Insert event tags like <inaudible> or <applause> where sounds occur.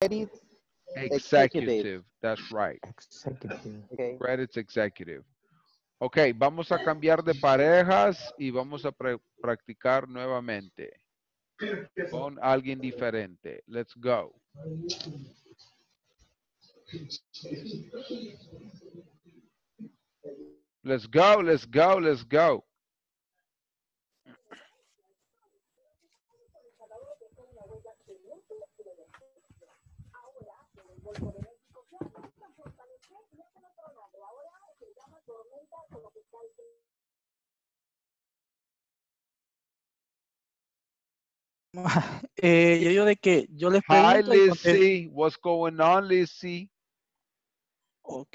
credit Executive. That's right. Executive. okay Credits executive. Ok, vamos a cambiar de parejas y vamos a pra- practicar nuevamente con alguien diferente. Let's go. Let's go, let's go, let's go. <laughs> Eh, yo digo de que yo les Hi, pregunto contesto. Lizzie. What's going on, Lizzie? Ok.